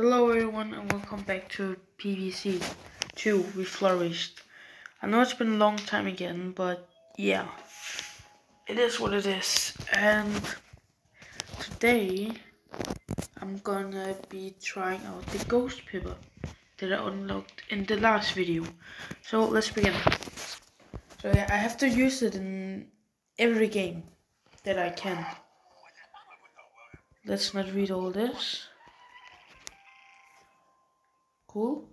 Hello everyone and welcome back to PVC 2 We Flourished. I know it's been a long time again, but yeah, it is what it is. And today I'm gonna be trying out the ghost pepper that I unlocked in the last video. So let's begin. So yeah, I have to use it in every game that I can. Let's not read all this. Cool.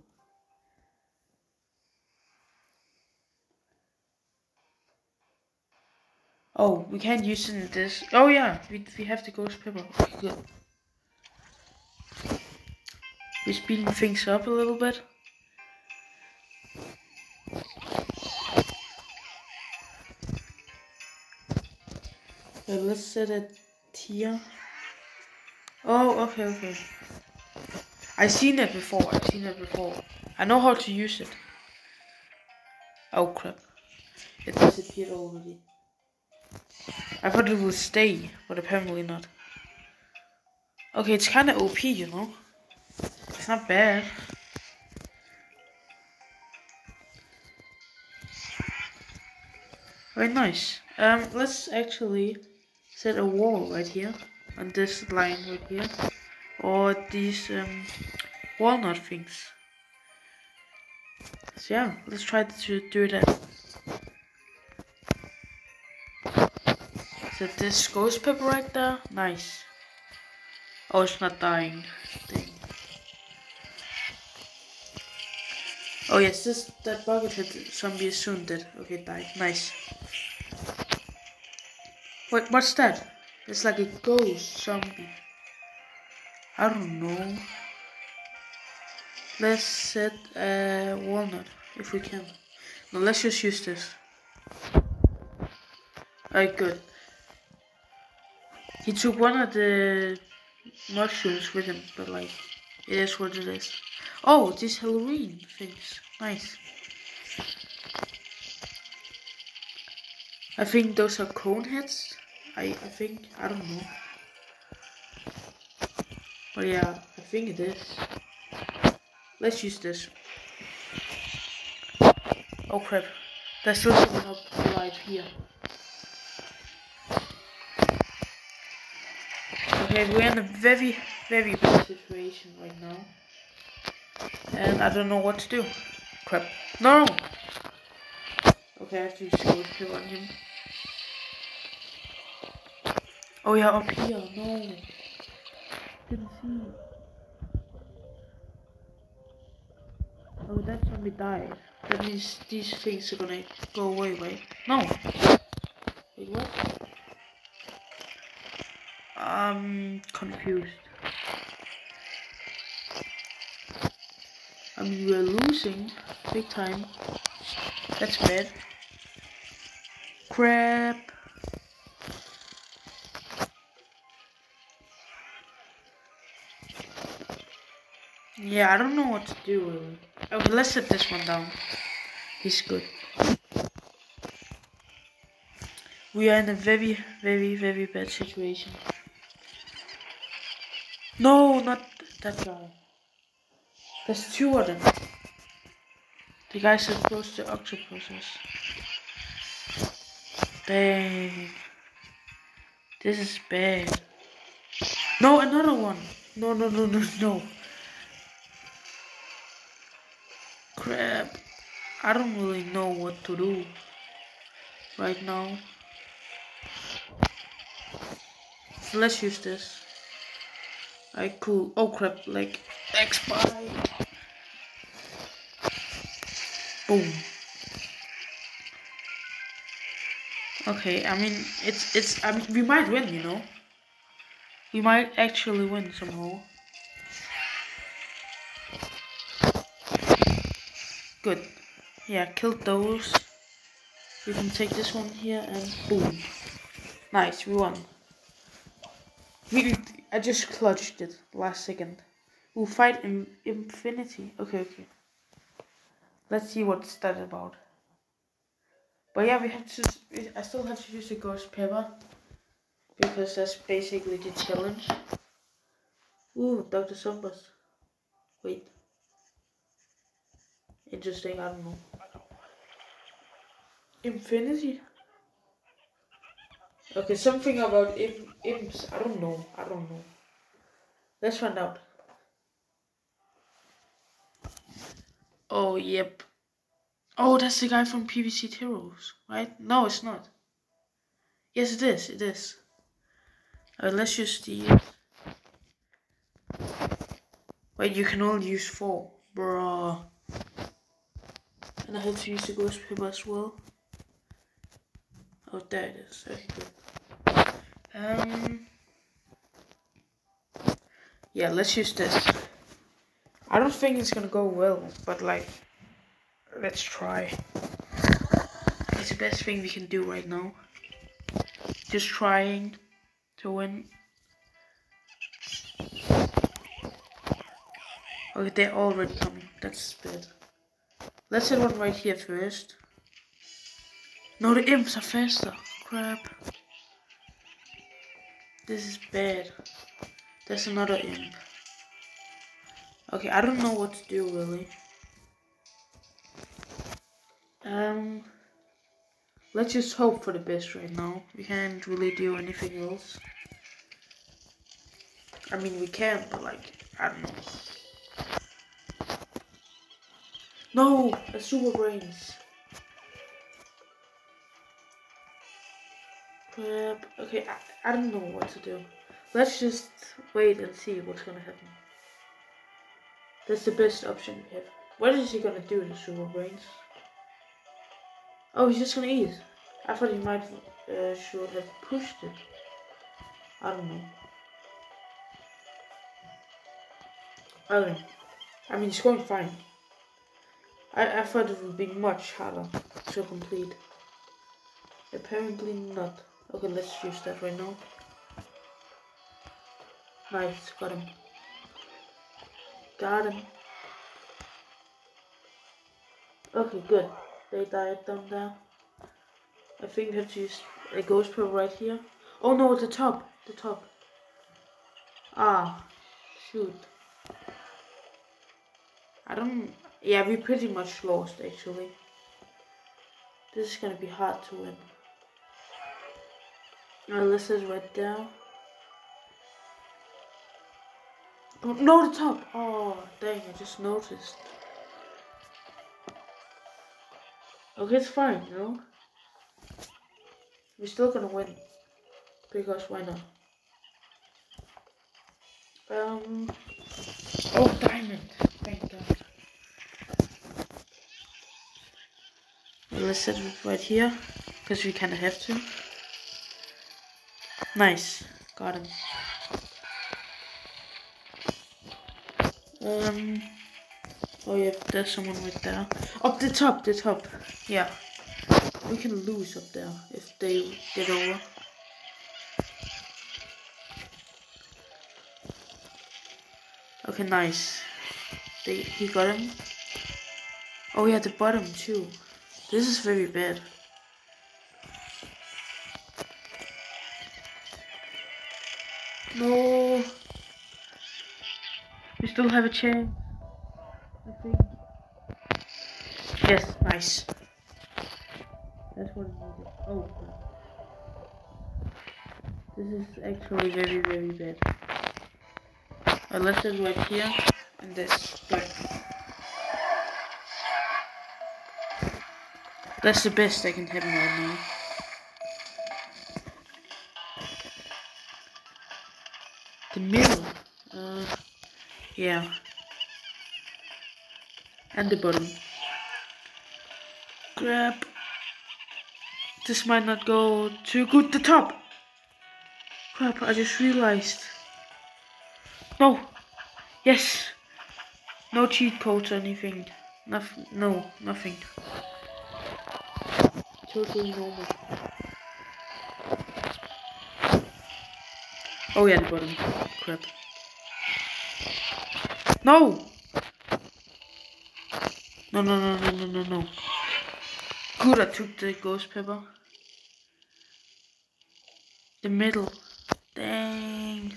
Oh, we can't use it in this. Oh yeah, we, we have the ghost pepper. Okay, good. We're speeding things up a little bit. Let's set it here. Oh, okay, okay. I've seen it before. I've seen it before. I know how to use it. Oh crap. It disappeared already. I thought it would stay, but apparently not. Okay, it's kinda OP, you know? It's not bad. Very nice. Um, let's actually set a wall right here on this line right here or these um, walnut things. So yeah let's try to do that. So this ghost pepper right there? Nice. Oh it's not dying. Dang. oh yes this that buckethead zombie is soon dead. Okay died. Nice. Wait, what's that? It's like a ghost zombie. I don't know. Let's set a walnut if we can. No, let's just use this. Alright, good. He took one of the mushrooms with him, but like, it is what it is. Oh, these Halloween things. Nice. I think those are cone heads. I, I think, I don't know. But yeah, I think it is. Let's use this. Oh crap. There's still something up right here. Okay, we're in a very, very bad situation right now. And I don't know what to do. Crap. No! Okay, I have to use kill on him. Oh yeah, up here. No. Didn't see. Oh, that zombie died. That means these things are gonna go away, right? No. Wait, what? I'm confused. I mean, we're losing big time. That's bad. Crap. Yeah, I don't know what to do really. Oh, okay, let's set this one down. He's good. We are in a very, very, very bad situation. No, not that guy. There's two of them. The guys that close to octopuses. Dang. This is bad. No, another one. No, no, no, no, no. Crap. I don't really know what to do right now. So let's use this. Alright, cool. Oh crap, like X Boom. Okay, I mean it's it's I mean we might win, you know. We might actually win somehow. Good. Yeah, killed those. We can take this one here and boom. Nice, we won. We, I just clutched it last second. We'll fight in infinity. Okay, okay. Let's see what's that about. But yeah, we have to. I still have to use the ghost pepper because that's basically the challenge. Ooh, Dr. Zomboss. Wait. Interesting, I don't know. Infinity? Okay, something about imp imps. I don't know. I don't know. Let's find out. Oh, yep. Oh, that's the guy from PvZ Heroes, right? No, it's not. Yes, it is. It is. Uh, let's just see. Wait, you can only use four. Bruh. And I had to use the ghost pepper as well. Oh, there it is. Okay, good. Um. Yeah, let's use this. I don't think it's gonna go well, but like, let's try. It's the best thing we can do right now. Just trying to win. Okay, they're already coming. That's bad. Let's hit one right here first. No, the imps are faster. Crap. This is bad. There's another imp. Okay, I don't know what to do really. Um, let's just hope for the best right now. We can't really do anything else. I mean, we can, but like, No, a super brains. Crap. Okay, I, I don't know what to do. Let's just wait and see what's gonna happen. That's the best option we have. What is he gonna do, the super brains? Oh, he's just gonna eat. I thought he might uh, should have pushed it. I don't know. Okay. I mean, it's going fine. I, I thought it would be much harder to complete. Apparently not. Okay, let's use that right now. Nice, got him. Got him. Okay, good. They died down there. I think we have to use a ghost pearl right here. Oh no, the top. The top. Ah, shoot. I don't... Yeah, we pretty much lost, actually. This is gonna be hard to win. Unless it's right there. Oh, no, the top! Oh, dang, I just noticed. Okay, it's fine, you know? We're still gonna win. Because why not? Um... Oh, diamond! Thank God. Let's set it right here. Because we kinda have to. Nice. Got him. Um. Oh yeah, there's someone right there. Up the top, the top. Yeah. We can lose up there if they get over. Okay, nice. They, he got him. Oh yeah, the bottom too. This is very bad. No. We still have a chance. I think. Yes, nice. That's what needed. Oh. This is actually very, very bad. I left it right here and this. Good. That's the best I can hit right now. The middle. Uh, yeah. And the bottom. Grab. This might not go too good. The top. Crap, I just realized. No. Yes. No cheat codes or anything. Nothing. No, nothing. Totally normal. Oh yeah, the bottom. Crap. No! No, no, no, no, no, no, no. Good, I took the ghost pepper. The middle. Dang.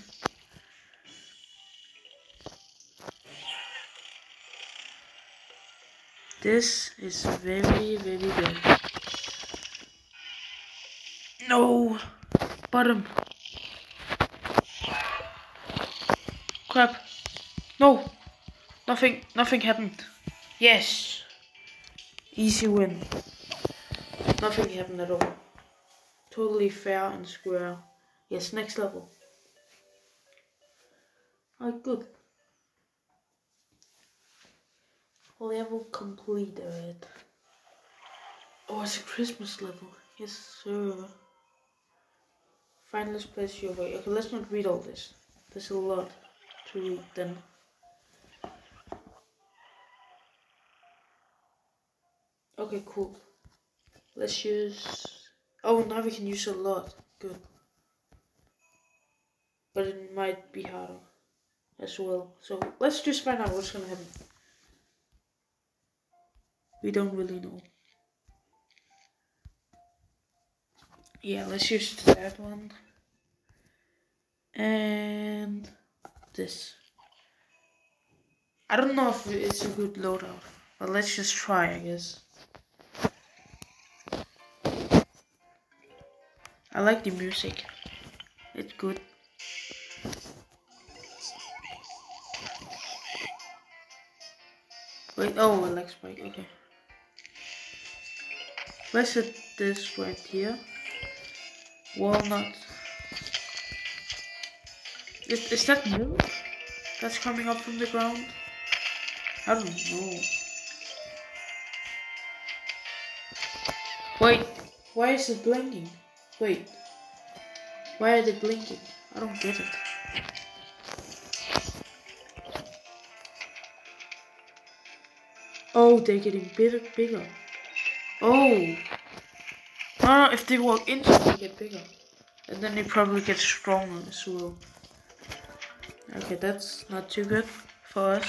This is very, very good. No! Bottom. Crap. No! Nothing, nothing happened. Yes! Easy win. Nothing happened at all. Totally fair and square. Yes, next level. Oh, good. Level completed. Oh, it's a Christmas level. Yes, sir. Finalist place your way. Okay, let's not read all this. There's a lot to read then. Okay, cool. Let's use... Oh, now we can use a lot. Good. But it might be harder as well. So let's just find out what's gonna happen. We don't really know. Yeah, let's use that one. And this. I don't know if it's a good loadout, but let's just try, I guess. I like the music. It's good. Wait, oh, like Spike, okay. Let's set this right here. Walnut. Is, is that new? That's coming up from the ground? I don't know. Wait, why is it blinking? Wait, why are they blinking? I don't get it. Oh, they're getting bigger, bigger. Oh. If they walk into it, they get bigger. And then they probably get stronger as well. Okay, that's not too good for us.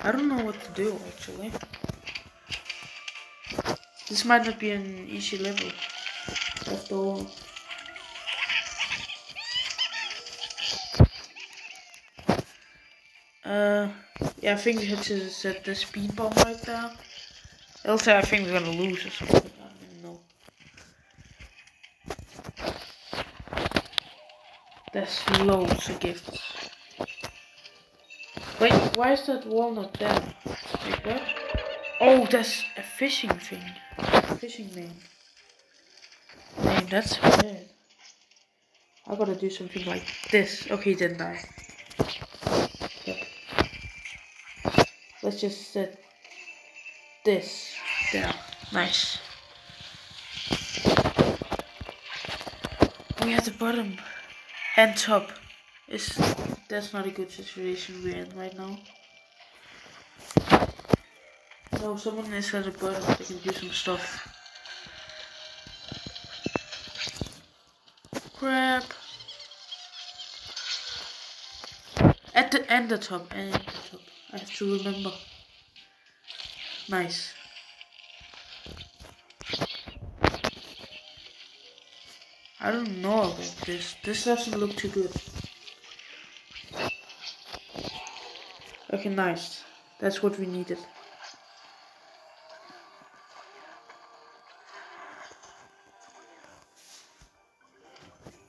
I don't know what to do, actually. This might not be an easy level. After all. Uh, yeah, I think we to set the speed bomb right there. Else I think we're gonna lose or something. I don't know. There's loads of gifts. Wait, why is that walnut there? Like what? Oh, that's a fishing thing. Fishing name. Name, that's bad. I gotta do something like this. Okay, didn't I? Let's just set this there. Nice. We have the bottom and top. Is that's not a good situation we're in right now. No, someone is at the bottom. They can do some stuff. Crap. At the end the top and the top. I have to remember. Nice. I don't know about this. This doesn't look too good. Okay, nice. That's what we needed.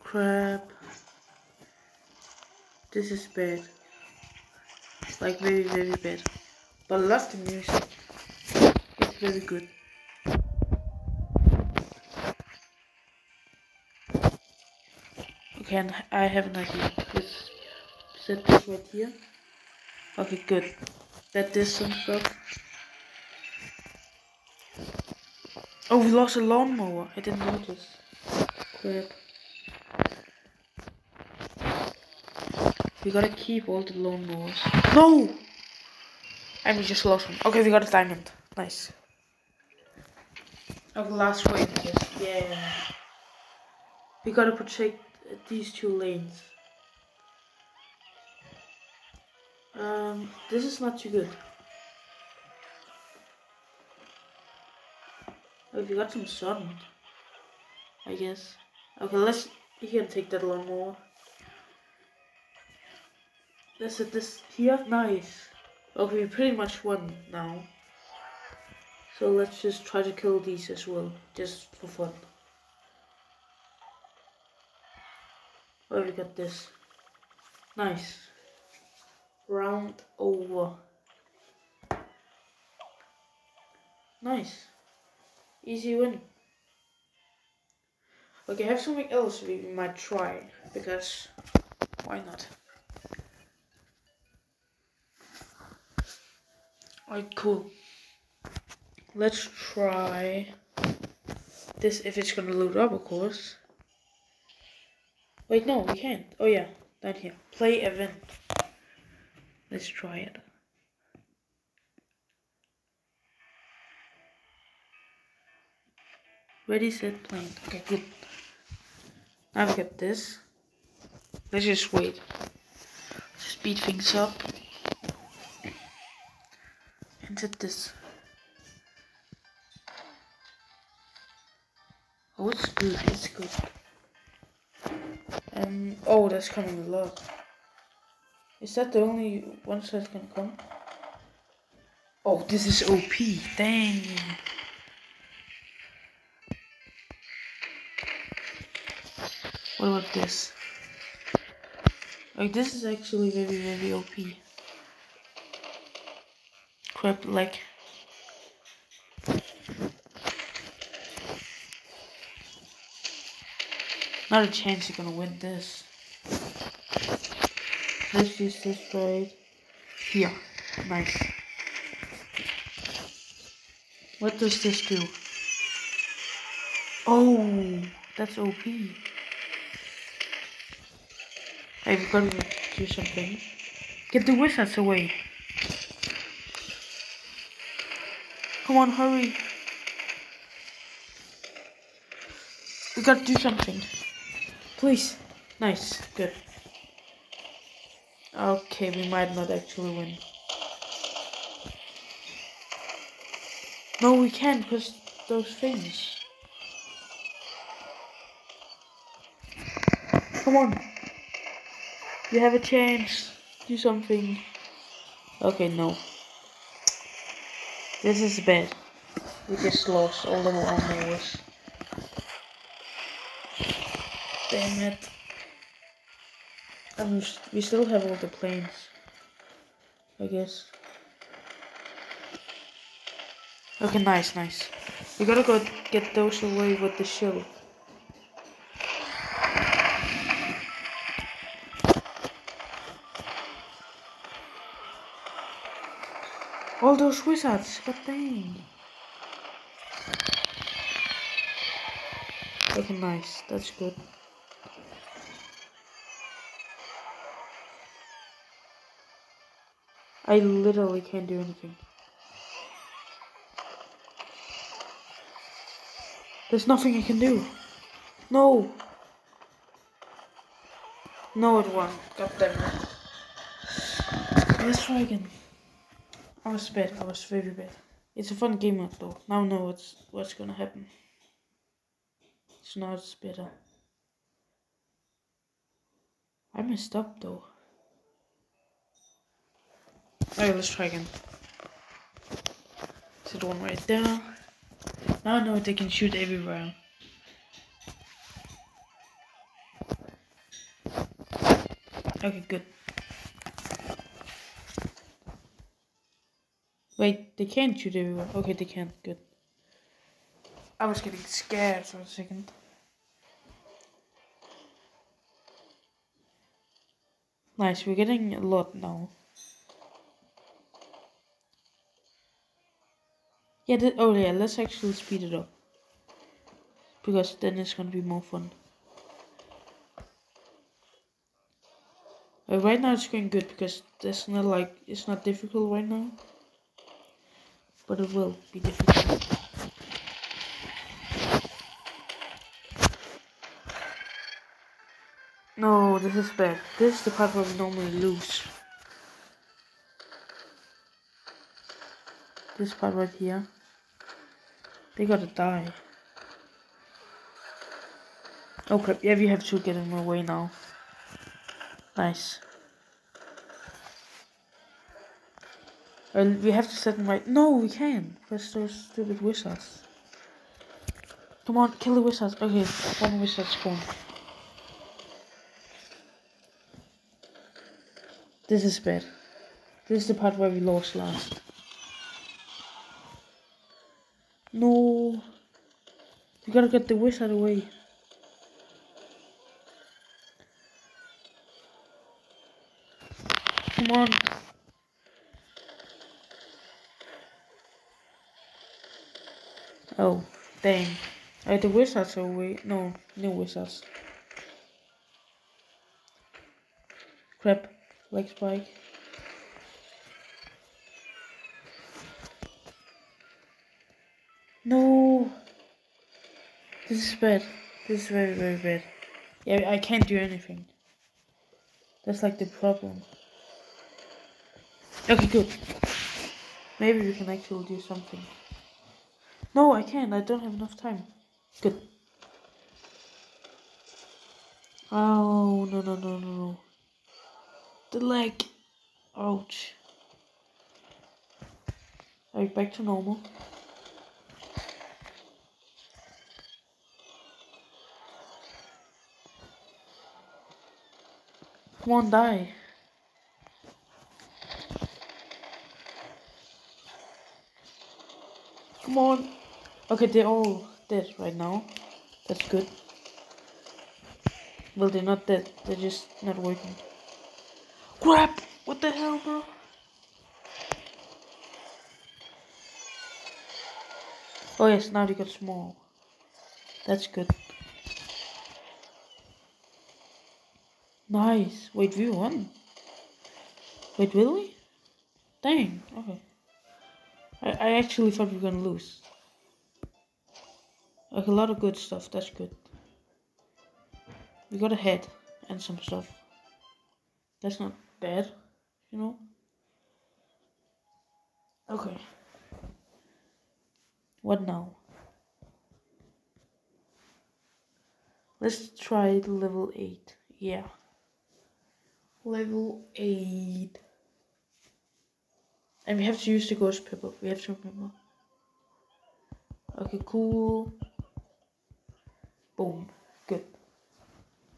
Crap. This is bad like very very bad but I love the music very good okay I have an idea let's set this right here okay good that this some stuff oh we lost a lawnmower I didn't notice crap We gotta keep all the lawnmowers. No! And we just lost one. Okay, we got a diamond. Nice. Last yes. Yeah. We gotta protect these two lanes. Um, this is not too good. Oh, we got some sun. I guess. Okay, let's. You can take that lawnmower. let's set this here. Nice. Okay, we pretty much won now. So let's just try to kill these as well, just for fun. Oh, we got this. Nice. Round over. Nice. Easy win. Okay, I have something else we might try, because why not? Alright, cool. Let's try this if it's gonna load up, of course. Wait, no, we can't. Oh yeah, down here. Play event. Let's try it. Ready, set, playing. Okay, good. Now we got this. Let's just wait. Speed things up. And set this. Oh, it's good. It's good. Um. Oh, that's coming a lot. Is that the only one that's gonna come? Oh, this is OP. Dang. What about this? Like, this is actually very, very OP. Crap, like. Not a chance you're gonna win this. Let's use this right here. Nice. What does this do? Oh, that's OP. I've got to do something. Get the wizards away. Come on, hurry. We gotta do something. Please. Nice. Good. Okay, we might not actually win. No, we can't because those things. Come on. You have a chance. Do something. Okay, no. This is bad. We just lost all the armor. Damn it. And we still have all the planes. I guess. Okay, nice, nice. We gotta go get those away with the shield. All those wizards, god dang. Okay, nice, that's good. I literally can't do anything. There's nothing I can do. No. No, it won. God damn it. Let's try again. I was bad. I was very bad. It's a fun game mode though. Now I know what's what's gonna happen. So now it's better. I messed up though. Alright, let's try again. Set one right there. Now I know they can shoot everywhere. Okay, good. Wait, they can't shoot everywhere. Okay, they can't. Good. I was getting scared for a second. Nice, we're getting a lot now. Yeah, oh yeah, let's actually speed it up. Because then it's gonna be more fun. Uh, right now it's going good because it's not like, it's not difficult right now. But it will be difficult. No, this is bad. This is the part where we normally lose. This part right here. They gotta die. Oh crap, yeah, we have to get in my way now. Nice. Well, we have to set them right. No, we can't. Because those stupid wizards. Come on, kill the wizards. Okay, one wizard spawn. This is bad. This is the part where we lost last. No. You gotta get the wizard away. Come on. Oh, dang. Uh, the wizards are away. No, no wizards. Crap. Leg spike. This is bad. This is very, very bad. Yeah, I can't do anything. That's like the problem. Okay, good. Maybe we can actually do something. No, I can't. I don't have enough time. Good. Oh, no, no, no, no, no. The leg. Ouch. Are we back to normal? Come on, die. Come on. Okay, they're all dead right now. That's good. Well, they're not dead. They're just not working. Crap! What the hell, bro? Oh yes, now they got small. That's good. Nice. Wait, we won. Wait, will we? Dang. Okay. I, I actually thought we were gonna lose. Like a lot of good stuff. That's good. We got a head and some stuff. That's not bad, you know. Okay. What now? Let's try level 8. Yeah. Level 8. And we have to use the ghost pepper. We have to remember. Okay, cool. Boom. Good.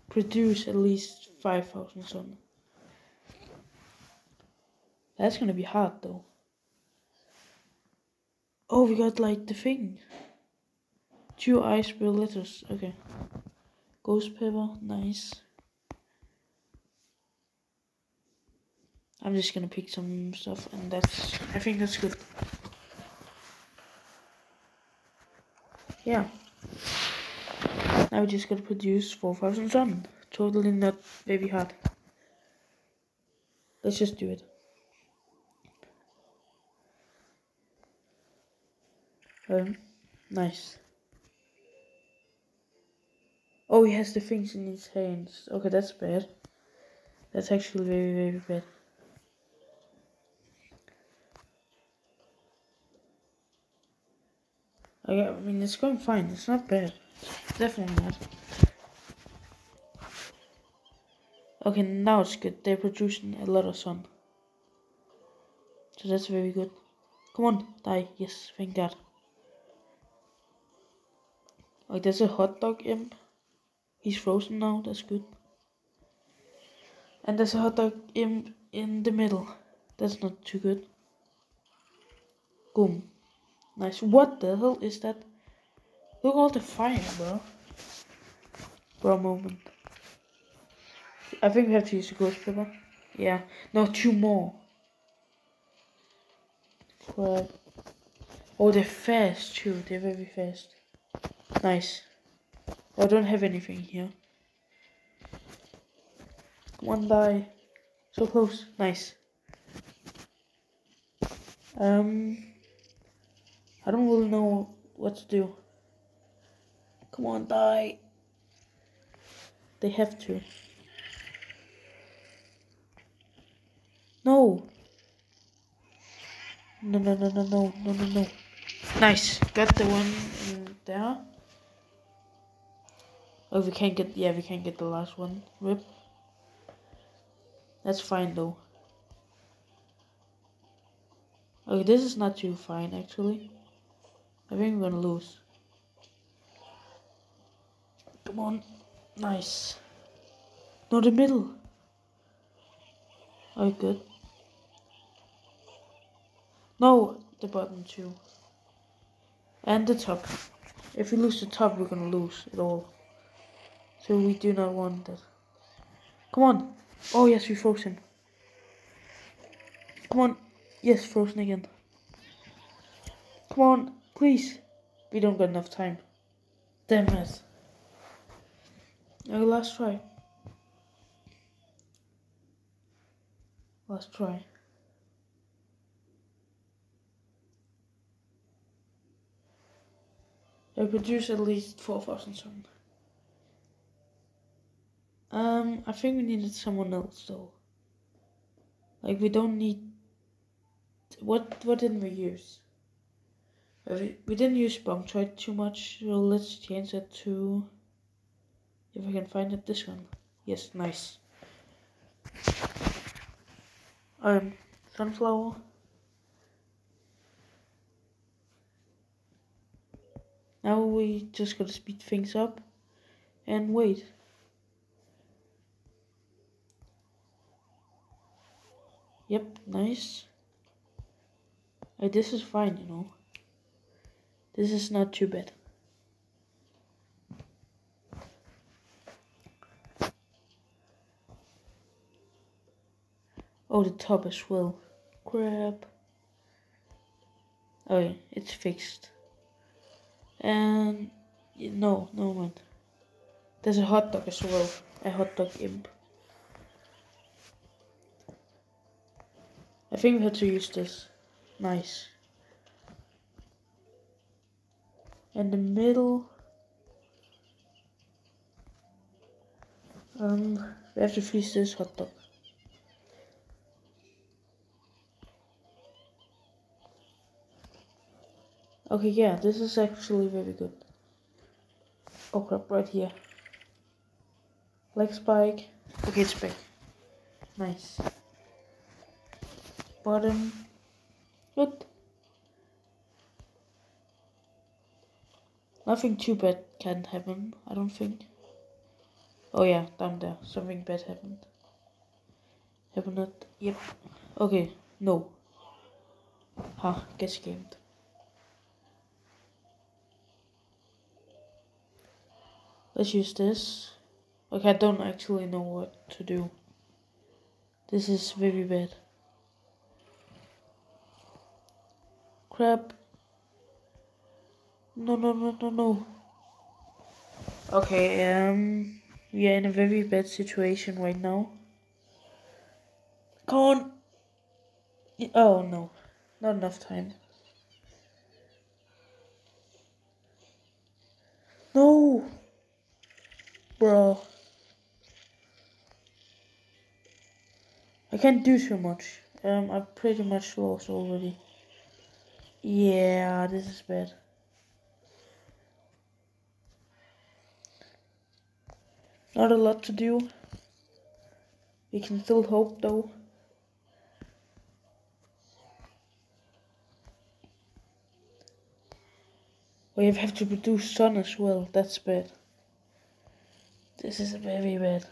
Produce at least 5,000 sun. That's gonna be hard though. Oh, we got like the thing. Two ice bill letters. Okay. Ghost pepper. Nice. I'm just gonna pick some stuff and that's I think that's good. Yeah. Now we just gotta produce 4000 sun. Totally not very hard. Let's just do it. Um, nice. Oh, he has the things in his hands. Okay, that's bad. That's actually very, very bad. I mean, it's going fine. It's not bad. Definitely not. Okay, now it's good. They're producing a lot of sun. So that's very good. Come on, die. Yes, thank God. Oh, there's a hot dog imp. He's frozen now. That's good. And there's a hot dog imp in the middle. That's not too good. Boom. Nice. What the hell is that? Look all the fire, bro. Bro, moment. I think we have to use the ghost pepper. Yeah. No, two more. Crap. Oh, they're fast too. They're very fast. Nice. Oh, I don't have anything here. One die. So close. Nice. Um. I don't really know what to do. Come on, die. They have to. No. No, no, no, no, no, no, no, no. Nice. Got the one there. Oh, we can't get, yeah, we can't get the last one. Rip. That's fine though. Okay, this is not too fine actually. I think we're gonna lose. Come on. Nice. No, the middle. Oh, good. No, the bottom too. And the top. If we lose the top, we're gonna lose it all. So we do not want that. Come on. Oh, yes, we're frozen. Come on. Yes, frozen again. Come on, please. We don't got enough time. Damn it. Okay, last try. Last try. I produce at least 4,000 songs. Um, I think we needed someone else though. Like we don't need. What what didn't we use? We, we didn't use Bonktroid too much, so let's change it to. If I can find it, this one. Yes, nice. Um, sunflower. Now we just gotta speed things up and wait. Yep, nice. Hey, this is fine, you know. This is not too bad. Oh, the top as well. Crap. Oh it's fixed. And no, no man. There's a hot dog as well. A hot dog imp. I think we had to use this. Nice. And the middle. Um, we have to freeze this hot dog. Okay, yeah, this is actually very good. Oh crap, right here. Leg spike. Okay, it's back. Nice. Bottom. Good. Nothing too bad can happen, I don't think. Oh yeah, down there. Something bad happened. Happened it? Yep. Okay, no. Ha, get scammed. Let's use this. Okay, I don't actually know what to do. This is very bad. Crap. No, no, no, no, no. Okay, um, we are in a very bad situation right now. Come on. Oh, no. Not enough time. No! Bro. I can't do too much. Um, I pretty much lost already. Yeah, this is bad. Not a lot to do. We can still hope though. We have to produce sun as well, that's bad. This is very bad.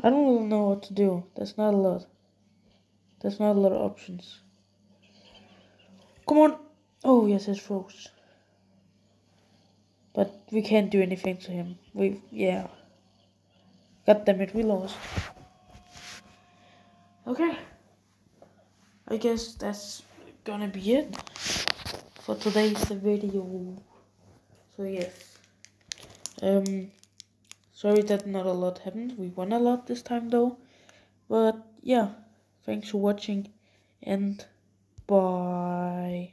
I don't really know what to do. There's not a lot. There's not a lot of options. Come on! Oh, yes, it's froze. But we can't do anything to him. We, yeah. God damn it, we lost. Okay. I guess that's gonna be it for today's video. So yes. Um sorry that not a lot happened. We won a lot this time though. But yeah, thanks for watching and bye.